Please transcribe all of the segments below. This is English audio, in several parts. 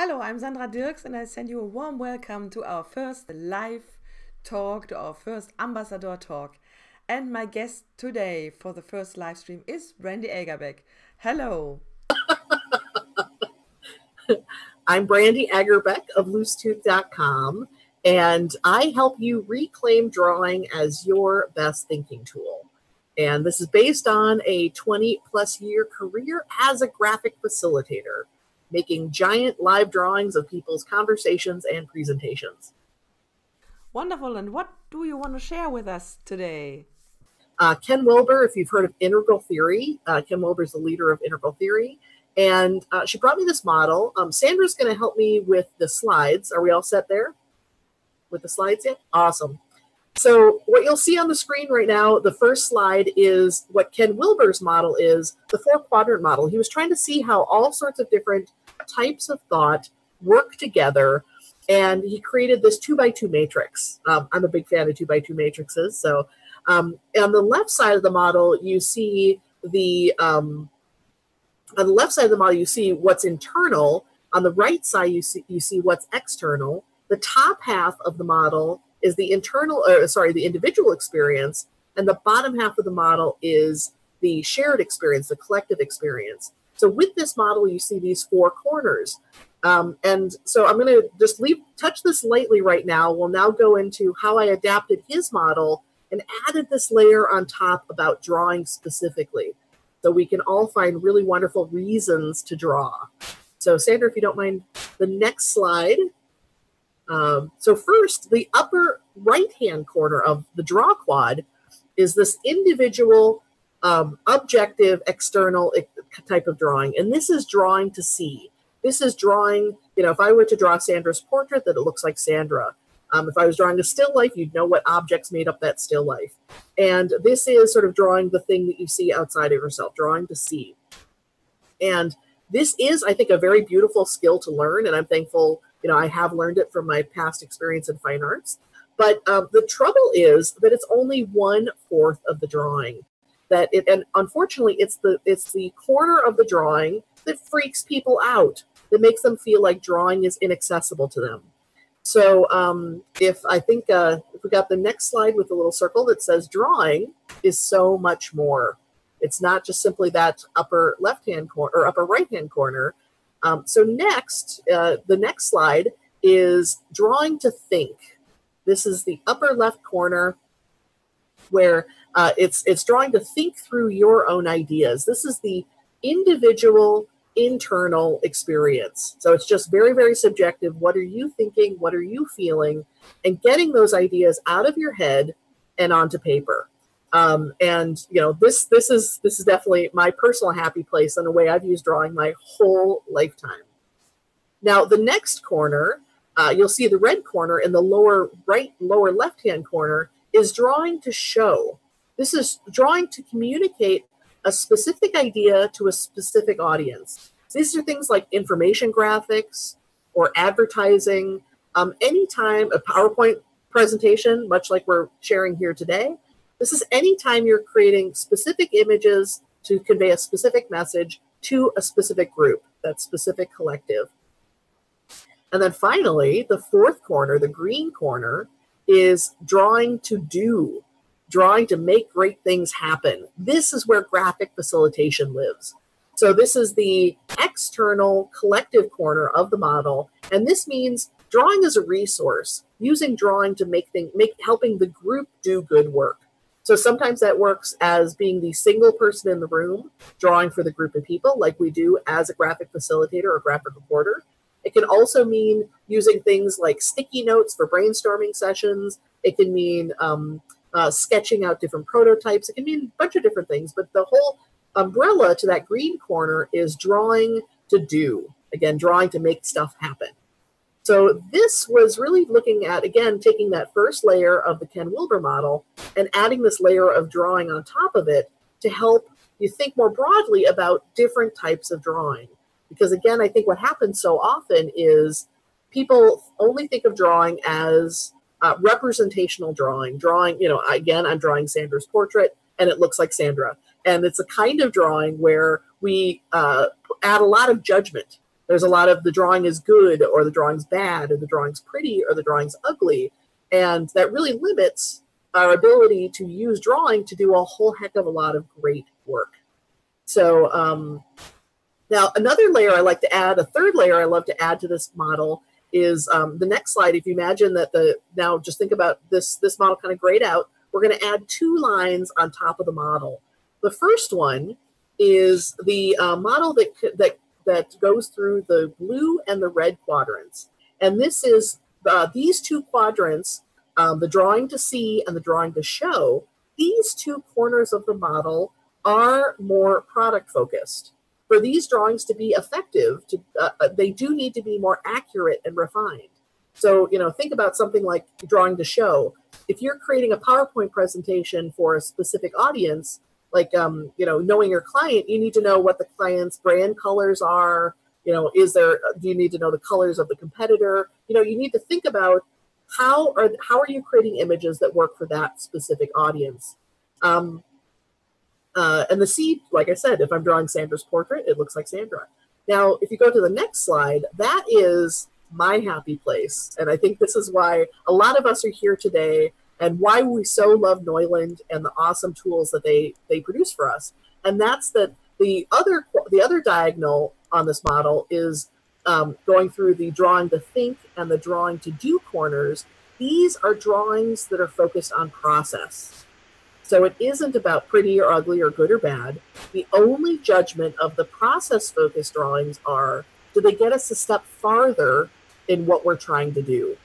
Hello, I'm Sandra Dirks, and I send you a warm welcome to our first live talk, to our first ambassador talk. And my guest today for the first live stream is Brandy Agerbeck. Hello. I'm Brandy Agerbeck of loosetooth.com, and I help you reclaim drawing as your best thinking tool. And this is based on a 20 plus year career as a graphic facilitator making giant live drawings of people's conversations and presentations. Wonderful. And what do you want to share with us today? Uh, Ken Wilber, if you've heard of integral theory, uh, Ken Wilber is the leader of integral theory. And uh, she brought me this model. Um, Sandra's going to help me with the slides. Are we all set there with the slides yet? Awesome. So what you'll see on the screen right now, the first slide is what Ken Wilber's model is, the four quadrant model. He was trying to see how all sorts of different types of thought work together. And he created this two by two matrix. Um, I'm a big fan of two by two matrices. So um, on the left side of the model, you see the um, on the left side of the model, you see what's internal. On the right side, you see you see what's external. The top half of the model is the internal, uh, sorry, the individual experience, and the bottom half of the model is the shared experience, the collective experience. So with this model, you see these four corners. Um, and so I'm going to just leave touch this lightly right now. We'll now go into how I adapted his model and added this layer on top about drawing specifically. So we can all find really wonderful reasons to draw. So Sandra, if you don't mind, the next slide. Um, so first, the upper right-hand corner of the draw quad is this individual um, objective external type of drawing. And this is drawing to see. This is drawing, you know, if I were to draw Sandra's portrait, that it looks like Sandra. Um, if I was drawing a still life, you'd know what objects made up that still life. And this is sort of drawing the thing that you see outside of yourself, drawing to see. And this is, I think, a very beautiful skill to learn. And I'm thankful you know, I have learned it from my past experience in fine arts. But um, the trouble is that it's only one fourth of the drawing. That it, and unfortunately, it's the it's the corner of the drawing that freaks people out. That makes them feel like drawing is inaccessible to them. So um, if I think uh, if we got the next slide with the little circle that says drawing is so much more. It's not just simply that upper left hand corner or upper right hand corner um, so next, uh, the next slide is drawing to think. This is the upper left corner where uh, it's it's drawing to think through your own ideas. This is the individual internal experience. So it's just very very subjective. What are you thinking? What are you feeling? And getting those ideas out of your head and onto paper. Um, and you know this this is this is definitely my personal happy place and a way I've used drawing my whole lifetime. Now the next corner, uh, you'll see the red corner in the lower right lower left hand corner is drawing to show. This is drawing to communicate a specific idea to a specific audience. These are things like information graphics or advertising. Um, anytime a PowerPoint presentation, much like we're sharing here today, this is anytime you're creating specific images to convey a specific message to a specific group, that specific collective. And then finally, the fourth corner, the green corner, is drawing to do, drawing to make great things happen. This is where graphic facilitation lives. So this is the external collective corner of the model, and this means drawing is a resource, using drawing to make things, make helping the group do good work. So sometimes that works as being the single person in the room, drawing for the group of people, like we do as a graphic facilitator or graphic reporter. It can also mean using things like sticky notes for brainstorming sessions. It can mean um, uh, sketching out different prototypes. It can mean a bunch of different things, but the whole umbrella to that green corner is drawing to do. Again, drawing to make stuff happen. So this was really looking at, again, taking that first layer of the Ken Wilber model and adding this layer of drawing on top of it to help you think more broadly about different types of drawing. Because again, I think what happens so often is people only think of drawing as uh, representational drawing. Drawing, you know, again, I'm drawing Sandra's portrait and it looks like Sandra. And it's a kind of drawing where we uh, add a lot of judgment There's a lot of the drawing is good or the drawing's bad or the drawing's pretty or the drawing's ugly. And that really limits our ability to use drawing to do a whole heck of a lot of great work. So um, now another layer I like to add, a third layer I love to add to this model is um, the next slide. If you imagine that the, now just think about this, this model kind of grayed out, we're gonna add two lines on top of the model. The first one is the uh, model that, that, that goes through the blue and the red quadrants. And this is, uh, these two quadrants, um, the drawing to see and the drawing to show, these two corners of the model are more product focused. For these drawings to be effective, to, uh, uh, they do need to be more accurate and refined. So, you know, think about something like drawing to show. If you're creating a PowerPoint presentation for a specific audience, like um, you know, knowing your client, you need to know what the client's brand colors are. You know, is there do you need to know the colors of the competitor? You know, you need to think about how are how are you creating images that work for that specific audience. Um, uh, and the seed, like I said, if I'm drawing Sandra's portrait, it looks like Sandra. Now, if you go to the next slide, that is my happy place. And I think this is why a lot of us are here today and why we so love Neuland and the awesome tools that they, they produce for us. And that's that the other the other diagonal on this model is um, going through the drawing to think and the drawing to do corners. These are drawings that are focused on process. So it isn't about pretty or ugly or good or bad. The only judgment of the process focused drawings are do they get us a step farther in what we're trying to do?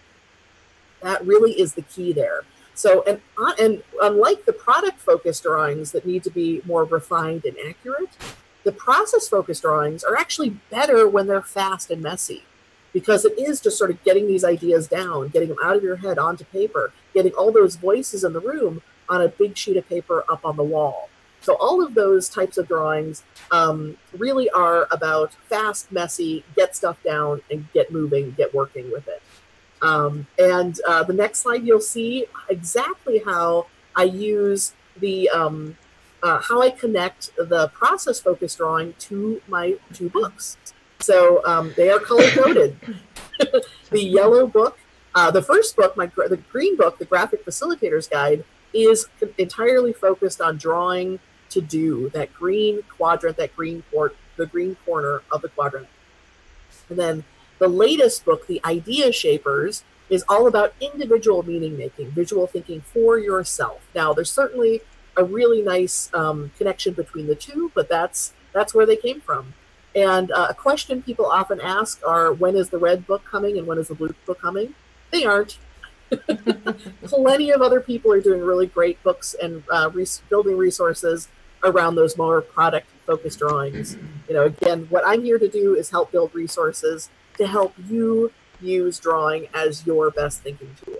That really is the key there. So, and, uh, and unlike the product focused drawings that need to be more refined and accurate, the process focused drawings are actually better when they're fast and messy because it is just sort of getting these ideas down, getting them out of your head onto paper, getting all those voices in the room on a big sheet of paper up on the wall. So all of those types of drawings um, really are about fast, messy, get stuff down and get moving, get working with it. Um, and uh, the next slide, you'll see exactly how I use the um, uh, how I connect the process focused drawing to my two books. So um, they are color coded. the yellow book, uh, the first book, my the green book, the Graphic Facilitators Guide, is entirely focused on drawing to do that green quadrant, that green port, the green corner of the quadrant. And then the latest book, The Idea Shapers, is all about individual meaning making, visual thinking for yourself. Now, there's certainly a really nice um, connection between the two, but that's that's where they came from. And uh, a question people often ask are, when is the red book coming and when is the blue book coming? They aren't. Plenty of other people are doing really great books and uh, res- building resources around those more product focused drawings. You know, again, what I'm here to do is help build resources to help you use drawing as your best thinking tool.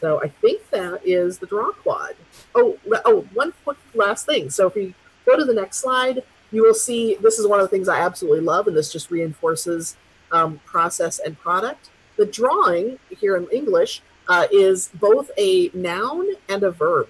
So I think that is the draw quad. Oh, oh, one quick last thing. So if we go to the next slide, you will see this is one of the things I absolutely love, and this just reinforces um, process and product. The drawing here in English uh, is both a noun and a verb.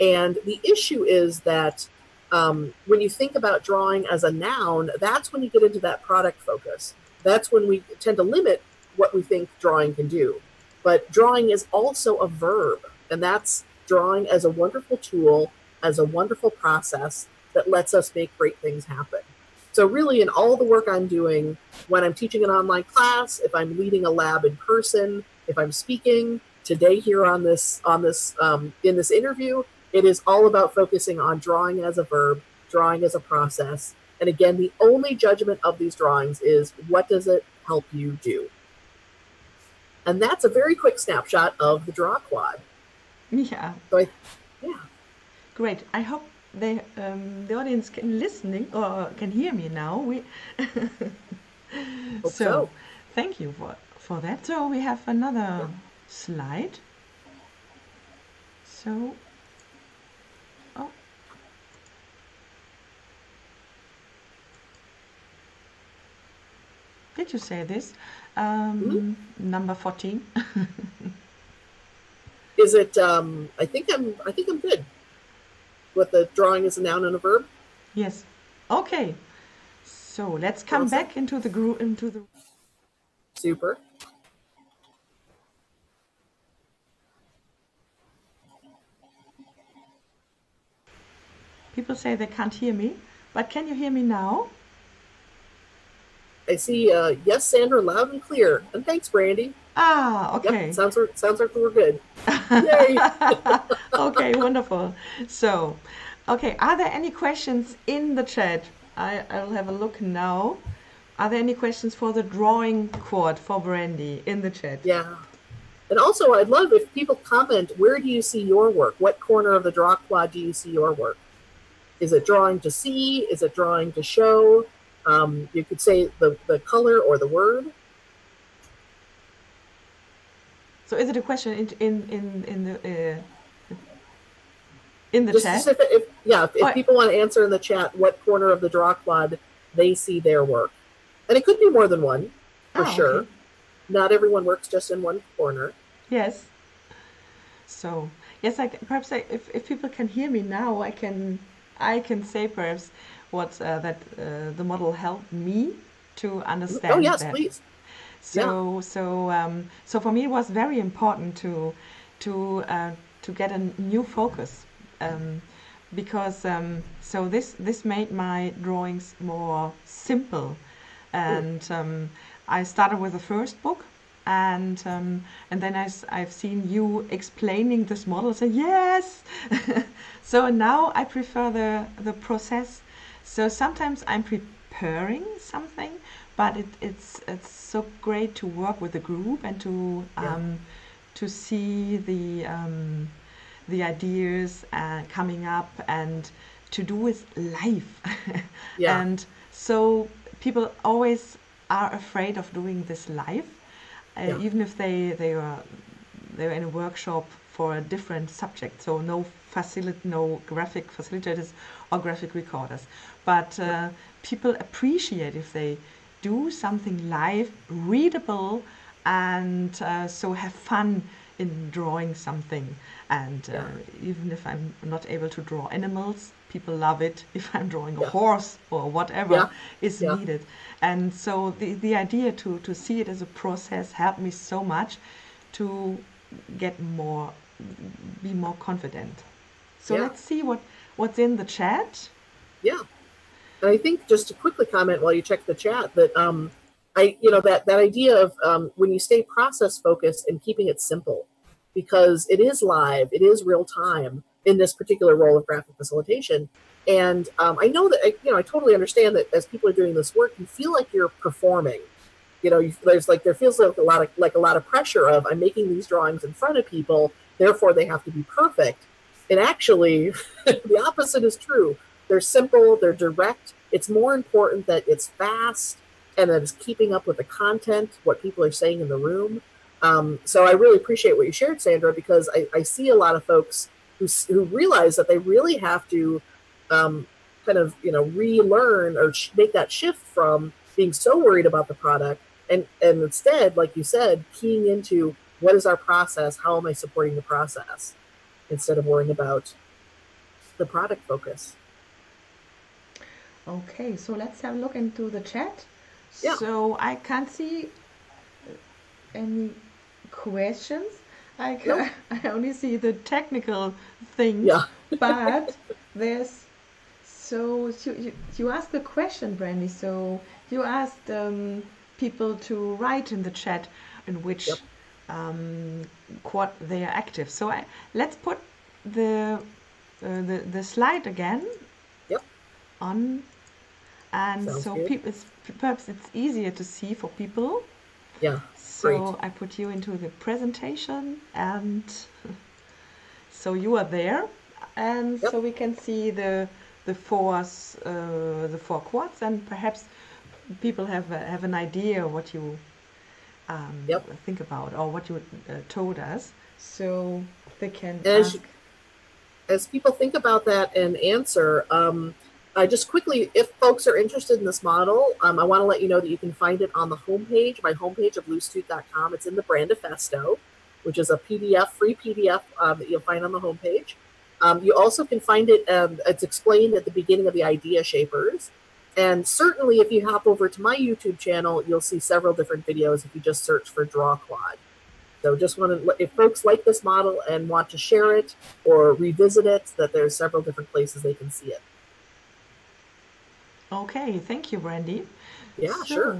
And the issue is that um, when you think about drawing as a noun, that's when you get into that product focus. That's when we tend to limit what we think drawing can do. But drawing is also a verb, and that's drawing as a wonderful tool, as a wonderful process that lets us make great things happen. So really in all the work I'm doing, when I'm teaching an online class, if I'm leading a lab in person, if I'm speaking today here on this on this um, in this interview, it is all about focusing on drawing as a verb, drawing as a process. And again, the only judgment of these drawings is what does it help you do? And that's a very quick snapshot of the draw quad. Yeah. So I, yeah. Great. I hope they um, the audience can listening or can hear me now. We so, so, thank you for for that. So we have another yeah. slide. So oh did you say this? Um, mm-hmm. Number fourteen. Is it? Um, I think I'm. I think I'm good what the drawing is a noun and a verb? Yes. Okay. So let's come Awesome. back into the group into the Super. people say they can't hear me, but can you hear me now? I see. Uh, yes, Sandra, loud and clear. And thanks, Brandy. Ah, Yep, okay. sounds like- sounds like we're good. Yay! okay, wonderful. So, okay, are there any questions in the chat? I, I'll have a look now. Are there any questions for the drawing quad for Brandy in the chat? Yeah. And also, I'd love if people comment where do you see your work? What corner of the draw quad do you see your work? Is it drawing to see? Is it drawing to show? Um, you could say the, the color or the word. So, is it a question in in in, in the uh, in the Just chat? if, if yeah, if, if people want to answer in the chat what corner of the draw quad they see their work, and it could be more than one for Ah, sure. okay. Not everyone works just in one corner. Yes. So yes, I perhaps I, if if people can hear me now, I can I can say perhaps what uh, that uh, the model helped me to understand. oh yes, that. please. So so um, so for me it was very important to to uh, to get a new focus um, because um, so this this made my drawings more simple. And um, I started with the first book and um, and then I, I, have seen you explaining this model so yes! So now I prefer the the process. So sometimes I'm preparing something but it, it's it's so great to work with the group and to Yeah. um, to see the um, the ideas uh, coming up and to do with life Yeah. and so people always are afraid of doing this live uh, Yeah. even if they they are they're in a workshop for a different subject so no facility no graphic facilitators or graphic recorders but uh, people appreciate if they do something live readable and uh, so have fun in drawing something and uh, Yeah. even if i'm not able to draw animals people love it if i'm drawing a Yeah. horse or whatever Yeah. is needed and so the, the idea to, to see it as a process helped me so much to get more be more confident so let's see what what's in the chat Yeah. And I think just to quickly comment while you check the chat that um I you know that that idea of um, when you stay process focused and keeping it simple because it is live, it is real time in this particular role of graphic facilitation. And um, I know that I, you know I totally understand that as people are doing this work, you feel like you're performing. You know, you, there's like there feels like a lot of like a lot of pressure of I'm making these drawings in front of people, therefore they have to be perfect. And actually, the opposite is true. They're simple, they're direct. It's more important that it's fast and that it's keeping up with the content, what people are saying in the room. Um, so I really appreciate what you shared, Sandra, because I, I see a lot of folks who, who realize that they really have to um, kind of you know relearn or make that shift from being so worried about the product and and instead, like you said, keying into what is our process, how am I supporting the process, instead of worrying about the product focus. Okay, so let's have a look into the chat. Yeah. So I can't see any questions. I can, Nope. I only see the technical things. Yeah. but there's so you, you, asked a question, Brandy. So you asked um, people to write in the chat in which Yep. um, quad they are active. So I, let's put the uh, the the slide again Yep. on and Sounds so people perhaps it's easier to see for people Yeah. so Great. i put you into the presentation and so you are there and Yep. so we can see the the four uh, the four quads and perhaps people have a, have an idea what you um, Yep. think about or what you uh, told us so they can As ask as people think about that and answer, um, I just quickly, if folks are interested in this model, um, I want to let you know that you can find it on the homepage, my homepage of loosetooth.com. It's in the Brandifesto, which is a PDF, free PDF um, that you'll find on the homepage. Um, you also can find it, um, it's explained at the beginning of the Idea Shapers. And certainly, if you hop over to my YouTube channel, you'll see several different videos if you just search for Draw Quad. So just want to, if folks like this model and want to share it or revisit it, that there's several different places they can see it. Okay, thank you, Brandy. Yeah, so, sure.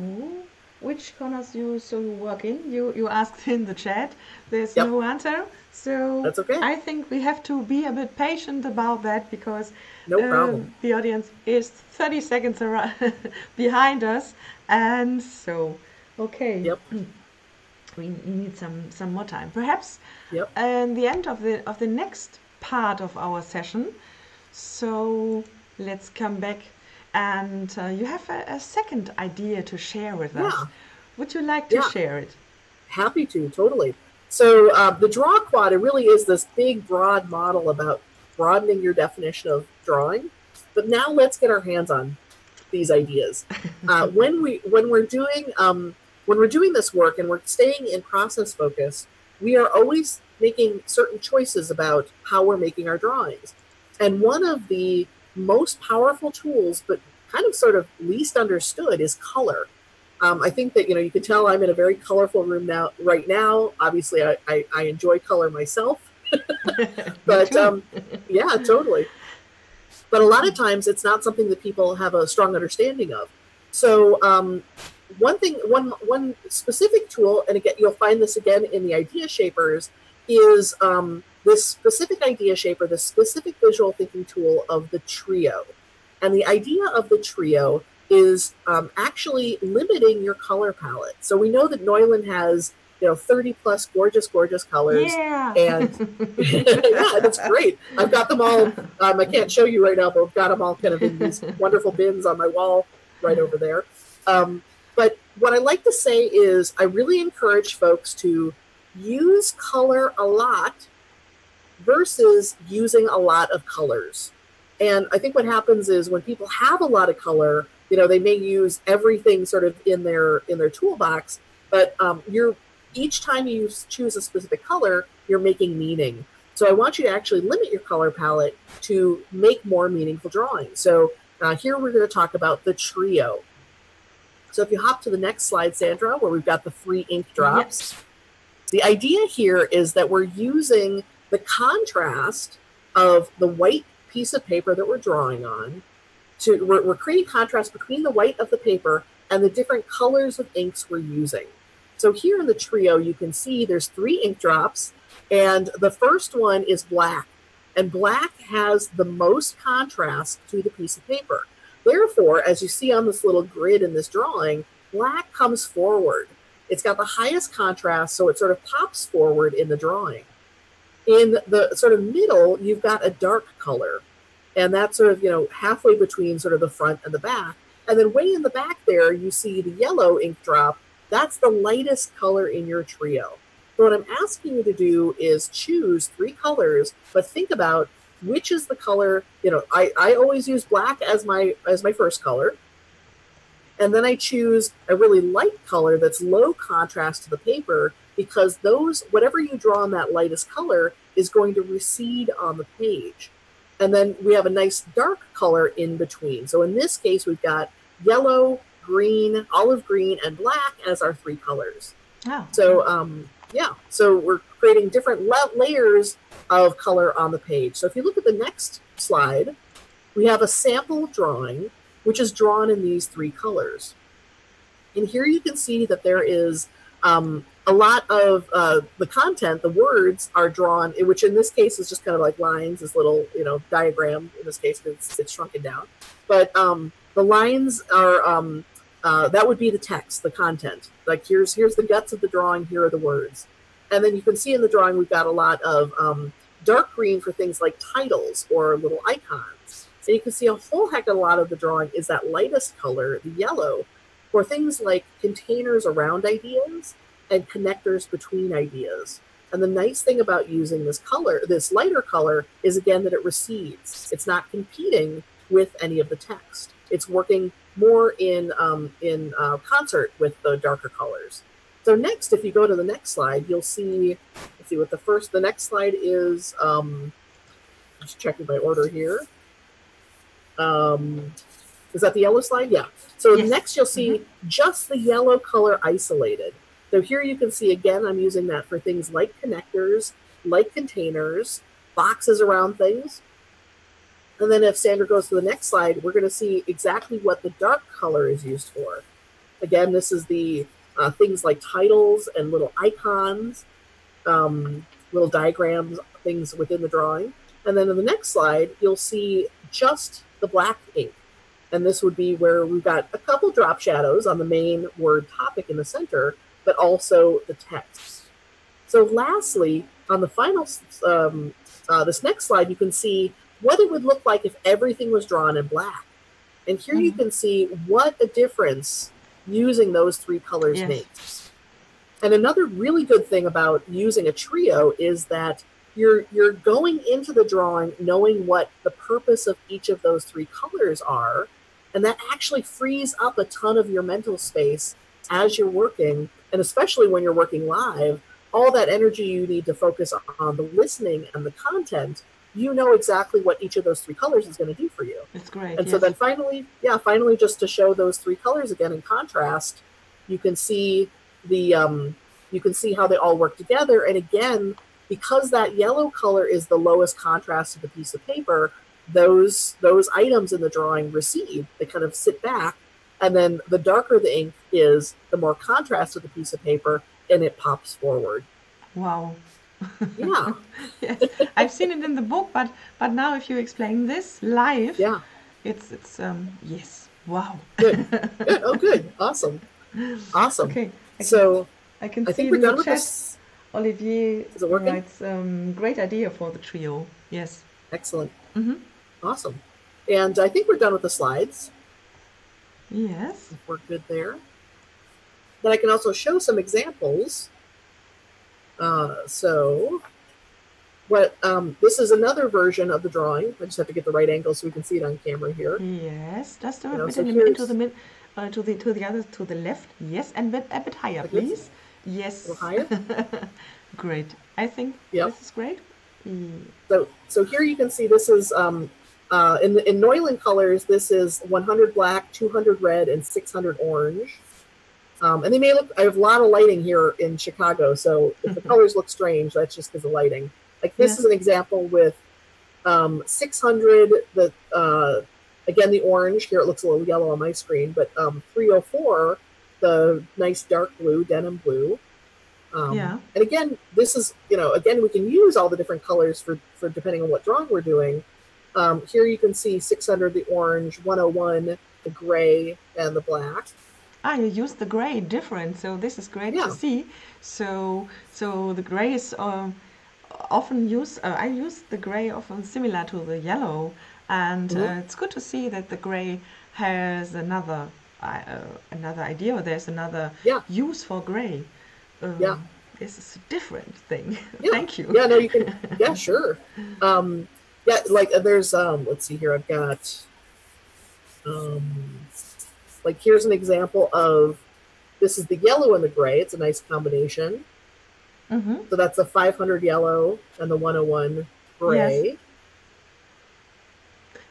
Which corners you so you work in? You you asked in the chat. There's Yep. no answer. So That's okay. I think we have to be a bit patient about that because No um, problem. the audience is 30 seconds ar- behind us, and so okay. Yep. We need some some more time, perhaps. Yep. And the end of the of the next part of our session. So let's come back, and uh, you have a, a second idea to share with us. Yeah. Would you like to Yeah. share it? Happy to, totally. So uh, the draw quad, it really is this big, broad model about broadening your definition of drawing. But now let's get our hands on these ideas. Uh, when we when we're doing um, when we're doing this work and we're staying in process focus, we are always making certain choices about how we're making our drawings. And one of the most powerful tools, but kind of sort of least understood, is color. Um, I think that you know you can tell I'm in a very colorful room now. Right now, obviously, I, I, I enjoy color myself, but um, yeah, totally. But a lot of times, it's not something that people have a strong understanding of. So um, one thing, one one specific tool, and again, you'll find this again in the idea shapers, is um, this specific idea shaper, the specific visual thinking tool of the trio. And the idea of the trio is um, actually limiting your color palette. So we know that Neuland has, you know, 30 plus gorgeous, gorgeous colors. yeah. And yeah, that's great. I've got them all. Um, I can't show you right now, but I've got them all kind of in these wonderful bins on my wall right over there. Um, but what I like to say is, I really encourage folks to use color a lot versus using a lot of colors. And I think what happens is when people have a lot of color, you know, they may use everything sort of in their in their toolbox, but um, you're each time you choose a specific color, you're making meaning. So I want you to actually limit your color palette to make more meaningful drawings. So uh, here we're going to talk about the trio. So if you hop to the next slide, Sandra, where we've got the free ink drops. The idea here is that we're using the contrast of the white piece of paper that we're drawing on to we're, we're creating contrast between the white of the paper and the different colors of inks we're using. So here in the trio, you can see there's three ink drops, and the first one is black. And black has the most contrast to the piece of paper. Therefore, as you see on this little grid in this drawing, black comes forward. It's got the highest contrast, so it sort of pops forward in the drawing. In the sort of middle, you've got a dark color, and that's sort of, you know, halfway between sort of the front and the back. And then way in the back there, you see the yellow ink drop. That's the lightest color in your trio. So what I'm asking you to do is choose three colors, but think about which is the color, you know, I, I always use black as my as my first color. And then I choose a really light color that's low contrast to the paper because those, whatever you draw in that lightest color, is going to recede on the page. And then we have a nice dark color in between. So in this case, we've got yellow, green, olive green, and black as our three colors. Oh, So um, yeah, so we're creating different la- layers of color on the page. So if you look at the next slide, we have a sample drawing which is drawn in these three colors. And here you can see that there is um, a lot of uh, the content, the words are drawn, which in this case is just kind of like lines, this little, you know, diagram in this case because it's, it's shrunken down. But um, the lines are, um, uh, that would be the text, the content. Like here's here's the guts of the drawing, here are the words. And then you can see in the drawing we've got a lot of um, dark green for things like titles or little icons. And you can see a whole heck of a lot of the drawing is that lightest color, the yellow, for things like containers around ideas and connectors between ideas. And the nice thing about using this color, this lighter color, is again that it recedes. It's not competing with any of the text. It's working more in um, in uh, concert with the darker colors. So next, if you go to the next slide, you'll see. Let's see what the first. The next slide is. Um, just checking my order here. Um, Is that the yellow slide? Yeah. So Yes. next you'll see just the yellow color isolated. So here you can see again, I'm using that for things like connectors, like containers, boxes around things. And then if Sandra goes to the next slide, we're going to see exactly what the dark color is used for. Again, this is the uh, things like titles and little icons, um, little diagrams, things within the drawing. And then in the next slide, you'll see just the black ink. And this would be where we've got a couple drop shadows on the main word topic in the center, but also the text. So lastly, on the final, um, uh, this next slide, you can see what it would look like if everything was drawn in black. And here you Mhm. can see what a difference using those three colors Yes. makes. And another really good thing about using a trio is that you're you're going into the drawing knowing what the purpose of each of those three colors are, and that actually frees up a ton of your mental space as you're working, and especially when you're working live, all that energy you need to focus on the listening and the content, you know exactly what each of those three colors is going to do for you. It's great. And yes. so then finally, yeah, finally, just to show those three colors again in contrast, you can see the um, you can see how they all work together. And again, because that yellow color is the lowest contrast to the piece of paper, those those items in the drawing recede. They kind of sit back, and then the darker the ink is, the more contrast to the piece of paper, and it pops forward. wow. Yeah, yes. I've seen it in the book, but but now if you explain this live, yeah, it's it's um yes. Wow. good, good. Oh, good, awesome, awesome. Okay. I can, So I can I see think in we're the done with this. Olivier Is it working? writes um, great idea for the trio. Yes. Excellent. hmm Awesome. And I think we're done with the slides. Yes. If we're good there. Then I can also show some examples. Uh, so, what um, this is another version of the drawing. I just have to get the right angle so we can see it on camera here. Yes. Just a You know, bit so to the mid, uh, to the to the other to the left. Yes, and bit, a bit higher, Like please. Yes. A little higher? great. I think Yep. this is great. Mm, So, so here you can see this is um, uh, in in Neuland colors. This is 100 black, 200 red, and 600 orange. Um, and they may look. I have a lot of lighting here in Chicago, so if the colors look strange, that's just because of lighting. Like this Yeah. is an example with um, 600. The uh, again the orange here. It looks a little yellow on my screen, but um, 304, the nice dark blue, denim blue. Um, Yeah. And again, this is you know again we can use all the different colors for for depending on what drawing we're doing. Um, here you can see 600 the orange, 101 the gray, and the black. Ah, you use the gray different, so this is great Yeah. to see. So, so the gray is um, often used. Uh, I use the gray often similar to the yellow, and Mhm. uh, it's good to see that the gray has another uh, another idea. Or there's another Yeah. use for gray. Um, Yeah. This is a different thing. Yeah. Thank you. Yeah, no, you can. Yeah, sure. Um, yeah, like uh, there's um, let's see here. I've got um, like here's an example of this is the yellow and the gray. It's a nice combination. Mm-hmm. So that's the 500 yellow and the 101 gray.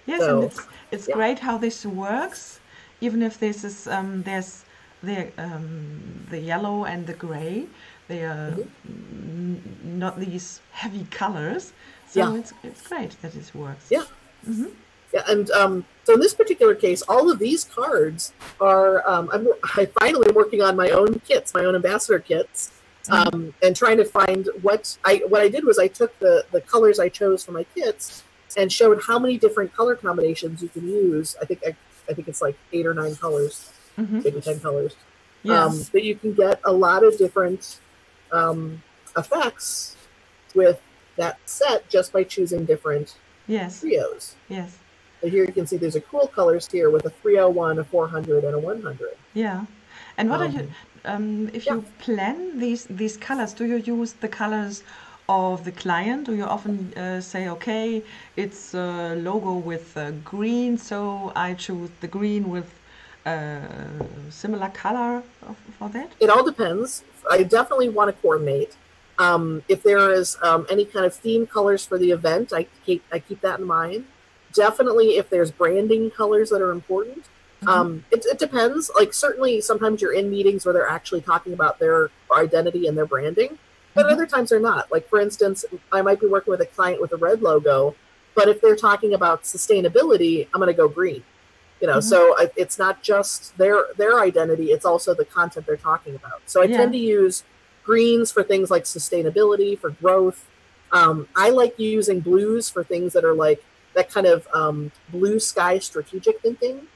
Yes, So, and it's it's yeah. great how this works, even if this is um, there's the um, the yellow and the gray. They are Mm-hmm. n- not these heavy colors, so Yeah. it's it's great that it works. Yeah. hmm Yeah, and um, so in this particular case, all of these cards are. Um, I'm I finally am working on my own kits, my own ambassador kits, um, and trying to find what I what I did was I took the the colors I chose for my kits and showed how many different color combinations you can use. I think I, I think it's like eight or nine colors, hmm maybe ten colors. Yes. Um, but you can get a lot of different um, effects with that set just by choosing different yes. trios. Yes. So here you can see there's a cool colors here with a 301, a 400, and a 100. Yeah. And what are you? Um, Um, if yeah. you plan these these colors, do you use the colors of the client? Do you often uh, say, okay, it's a logo with uh, green, so I choose the green with a similar color for that? It all depends. I definitely want to coordinate. Um, if there is um, any kind of theme colors for the event, I keep I keep that in mind. Definitely, if there's branding colors that are important, Mm-hmm. Um, it, it depends. Like certainly, sometimes you're in meetings where they're actually talking about their identity and their branding, but mm-hmm. other times they're not. Like for instance, I might be working with a client with a red logo, but if they're talking about sustainability, I'm going to go green. You know, mm-hmm. so I, it's not just their their identity; it's also the content they're talking about. So I yeah. tend to use greens for things like sustainability, for growth. Um, I like using blues for things that are like that kind of um, blue sky strategic thinking.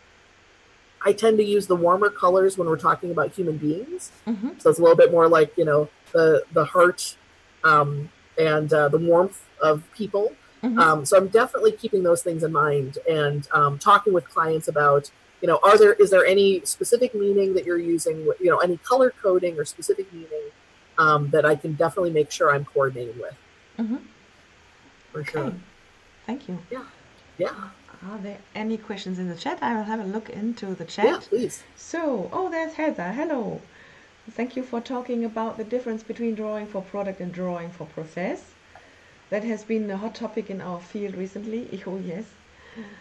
I tend to use the warmer colors when we're talking about human beings. Mm-hmm. So it's a little bit more like you know the the heart um, and uh, the warmth of people. Mm-hmm. Um, so I'm definitely keeping those things in mind and um, talking with clients about you know are there is there any specific meaning that you're using you know any color coding or specific meaning um, that I can definitely make sure I'm coordinating with. Mm-hmm. For okay. sure. Thank you. Yeah. Yeah. Are there any questions in the chat? I will have a look into the chat. Yeah, please. So, oh, there's Heather. Hello. Thank you for talking about the difference between drawing for product and drawing for process. That has been a hot topic in our field recently. Oh, yes.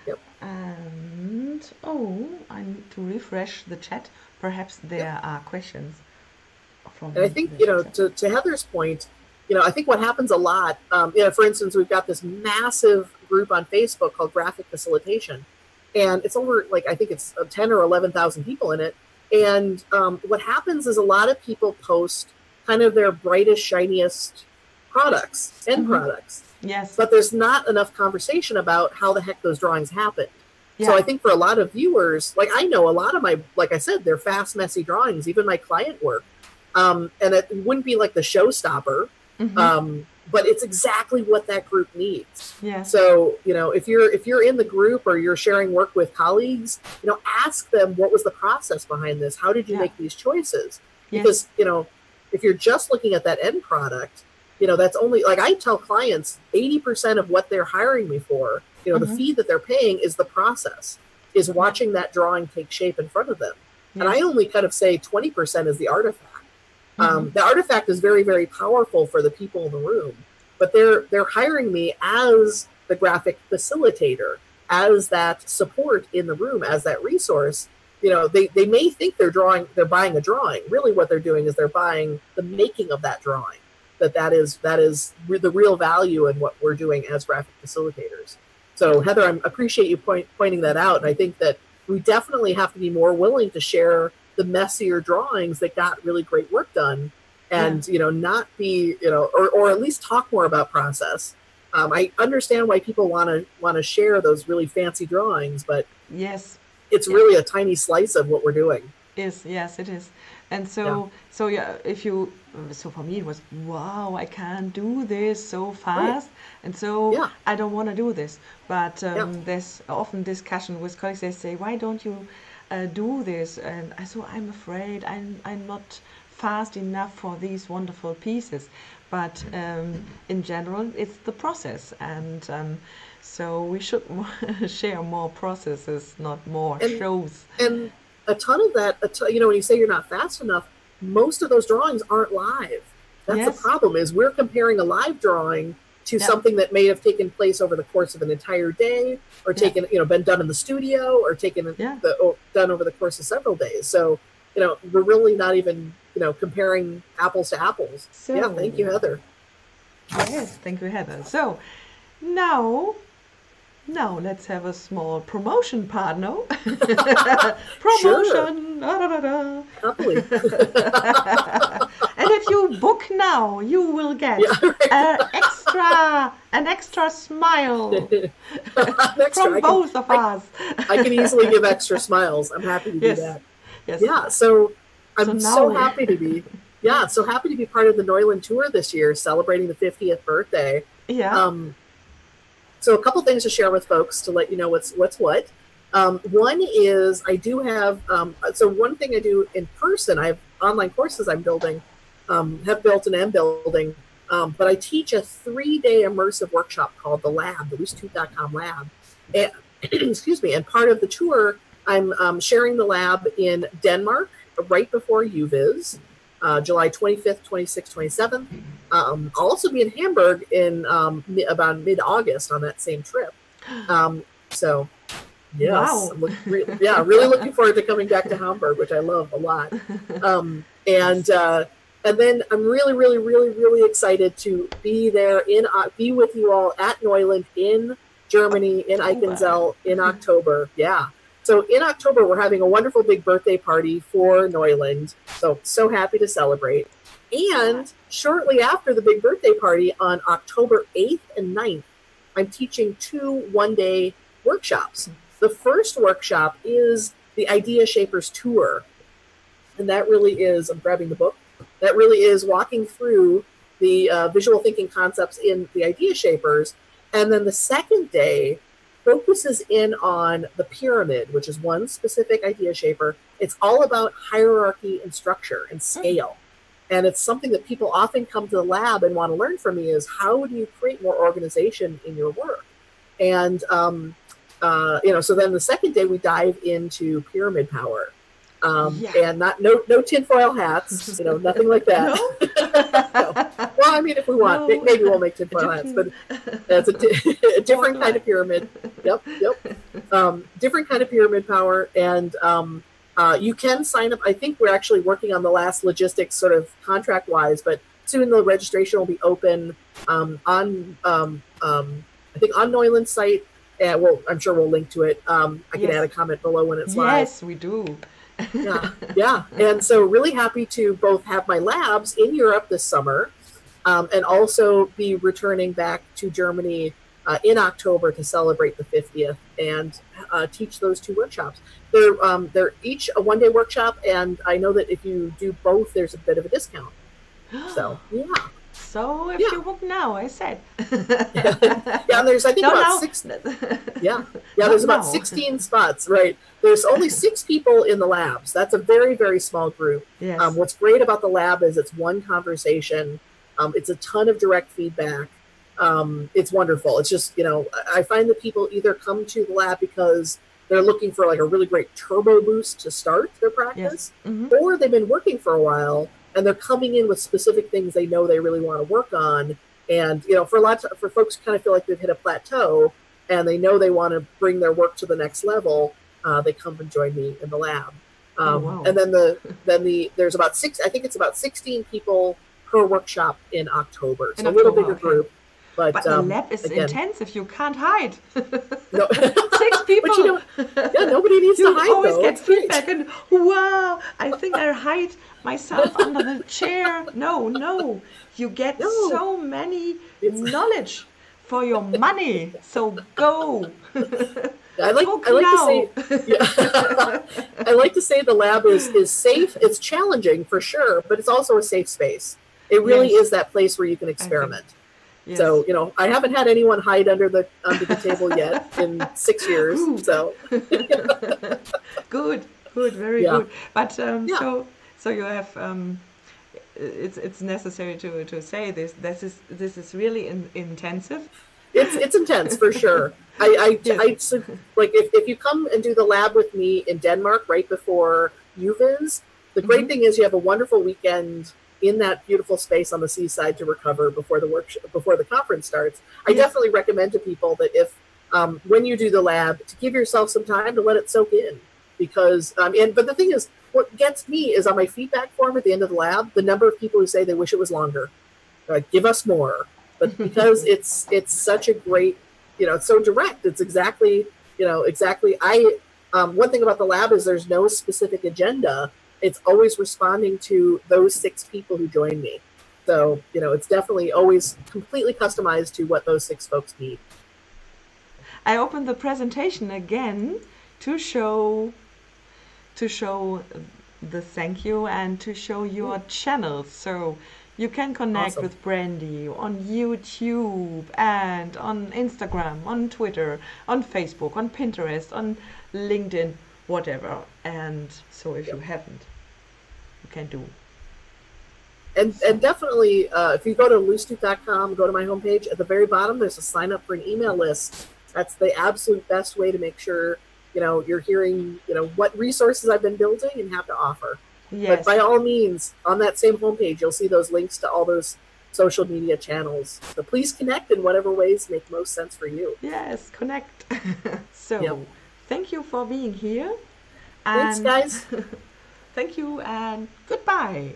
Yep. And, oh, I need to refresh the chat. Perhaps there yep. are questions. And I think, you know, to, to Heather's point, you know, I think what happens a lot, um, you know, for instance, we've got this massive group on Facebook called Graphic Facilitation, and it's over like I think it's uh, ten or eleven thousand people in it. And um, what happens is a lot of people post kind of their brightest, shiniest products, end mm-hmm. products. Yes. But there's not enough conversation about how the heck those drawings happen. Yeah. So I think for a lot of viewers, like I know a lot of my, like I said, they're fast, messy drawings, even my client work. Um, and it wouldn't be like the showstopper Mm-hmm. Um, but it's exactly what that group needs. Yeah. So you know, if you're if you're in the group or you're sharing work with colleagues, you know, ask them what was the process behind this. How did you yeah. make these choices? Yeah. Because you know, if you're just looking at that end product, you know, that's only like I tell clients, eighty percent of what they're hiring me for, you know, mm-hmm. the fee that they're paying is the process, is watching that drawing take shape in front of them. And I only kind of say twenty percent is the artifact. Mm-hmm. Um, the artifact is very, very powerful for the people in the room, but they're they're hiring me as the graphic facilitator, as that support in the room, as that resource. You know, they, they may think they're drawing, they're buying a drawing. Really, what they're doing is they're buying the making of that drawing. That that is that is re- the real value in what we're doing as graphic facilitators. So Heather, I appreciate you point, pointing that out, and I think that we definitely have to be more willing to share the messier drawings that got really great work done and yeah. you know not be you know or, or at least talk more about process um, i understand why people want to want to share those really fancy drawings but yes it's really a tiny slice of what we're doing is yes it is and so yeah. so yeah if you so for me it was wow i can't do this so fast right. and so yeah. i don't want to do this but um, yeah. there's often discussion with colleagues they say why don't you uh, do this and so i'm afraid i'm i'm not fast enough for these wonderful pieces. But um, in general it's the process and um, so we should share more processes not more and, shows. and a ton of that you know when you say you're not fast enough most of those drawings aren't live. That's yes. the problem is we're comparing a live drawing to yeah. something that may have taken place over the course of an entire day or taken you know been done in the studio or taken yeah. the, or done over the course of several days so you know we're really not even you know comparing apples to apples so, yeah thank you heather yes thank you heather so now now let's have a small promotion part, no? promotion! Da, da, da, and if you book now, you will get yeah, right. an extra, an extra smile extra. from I both can, of I, us. I can easily give extra smiles. I'm happy to yes. do that. Yes. Yeah. So I'm so, so happy to be. Yeah, so happy to be part of the Neuland tour this year, celebrating the 50th birthday. Yeah. Um, so a couple things to share with folks to let you know what's what's what. Um, one is I do have um, so one thing I do in person. I have online courses I'm building, um, have built and am building. Um, but I teach a three-day immersive workshop called the Lab, the loosetooth.com Lab. And, excuse me. And part of the tour, I'm um, sharing the lab in Denmark right before EuViz uh, July 25th, 26th, 27th. Um, I'll also be in Hamburg in um, about mid August on that same trip. Um, so, Yes. Wow. Look- re- yeah, really looking forward to coming back to Hamburg, which I love a lot. Um, and uh, and then I'm really, really, really, really excited to be there in uh, be with you all at Neuland in Germany in October. Eichenzell in October. Yeah. So in October we're having a wonderful big birthday party for Neuland. So so happy to celebrate. And shortly after the big birthday party on October 8th and 9th, I'm teaching two one day workshops. The first workshop is the Idea Shapers Tour. And that really is, I'm grabbing the book, that really is walking through the uh, visual thinking concepts in the Idea Shapers. And then the second day focuses in on the pyramid, which is one specific idea shaper. It's all about hierarchy and structure and scale. And it's something that people often come to the lab and want to learn from me is how do you create more organization in your work? And um, uh, you know, so then the second day we dive into pyramid power. Um, Yeah. and not no no tinfoil hats, you know, nothing like that. No? Well, I mean, if we want, No. maybe we'll make tinfoil hats, but that's a, di- a different kind of pyramid. Yep, yep. Um, different kind of pyramid power, and um, uh, you can sign up. I think we're actually working on the last logistics, sort of contract wise, but soon the registration will be open um, on. Um, um, I think on Neuland's site. And well, I'm sure we'll link to it. Um, I can Yes. add a comment below when it's live yes, we do. Yeah, yeah. And so, really happy to both have my labs in Europe this summer, um, and also be returning back to Germany uh, in October to celebrate the 50th and uh, teach those two workshops. They're um, they're each a one day workshop, and I know that if you do both, there's a bit of a discount. So yeah, So if Yeah. you book now, I said. yeah. And there's I think no, about no. six. Yeah, yeah. There's about now. 16 spots. Right. There's only six people in the labs. That's a very very small group. yes. Um, what's great about the lab is it's one conversation. Um, it's a ton of direct feedback. Um, it's wonderful. It's just you know I- find that people either come to the lab because they're looking for like a really great turbo boost to start their practice, Mhm. or they've been working for a while and they're coming in with specific things they know they really want to work on. And you know, for a lot of, for folks who kind of feel like they've hit a plateau and they know they want to bring their work to the next level, uh, they come and join me in the lab. Oh, Um, wow. And then the then the there's about six. I think it's about 16 people per workshop in October. So In a little October, bigger okay. group. But, But um, the lab is again- intensive. You can't hide. no, Six people. you know, yeah, nobody needs you to hide always though. get feedback and wow, I think I hide myself under the chair. No, no, you get No. so many It's- knowledge for your money. So go. I like I like now. to say yeah. I like to say the lab is is safe. It's challenging for sure, but it's also a safe space. It really Yes. is that place where you can experiment. Yes. So you know, I haven't had anyone hide under the under the table yet in six years. Ooh. So good, good, very Yeah. good. But um, Yeah. so so you have um, it's it's necessary to to say this. This is this is really in, intensive. it's it's intense for sure. I I, Yes. I like if, if you come and do the lab with me in Denmark right before EuViz, the great Mhm. thing is you have a wonderful weekend in that beautiful space on the seaside to recover before the workshop before the conference starts. I Yes. definitely recommend to people that if um, when you do the lab to give yourself some time to let it soak in because um, and but the thing is what gets me is on my feedback form at the end of the lab the number of people who say they wish it was longer. Like give us more. But because it's it's such a great you know it's so direct it's exactly you know exactly i um, one thing about the lab is there's no specific agenda. It's always responding to those six people who join me. So you know it's definitely always completely customized to what those six folks need. I opened the presentation again to show to show the thank you and to show your channels. So you can connect Awesome. with Brandy on YouTube and on Instagram, on Twitter, on Facebook, on Pinterest, on LinkedIn, whatever. And so if you haven't, you can do. and and definitely uh, if you go to loosetooth.com go to my homepage at the very bottom there's a sign up for an email list that's the absolute best way to make sure you know you're hearing you know what resources i've been building and have to offer Yes. but by all means on that same homepage you'll see those links to all those social media channels so please connect in whatever ways make most sense for you Yes, connect. so, Yep. thank you for being here. Thanks, And guys. thank you and goodbye.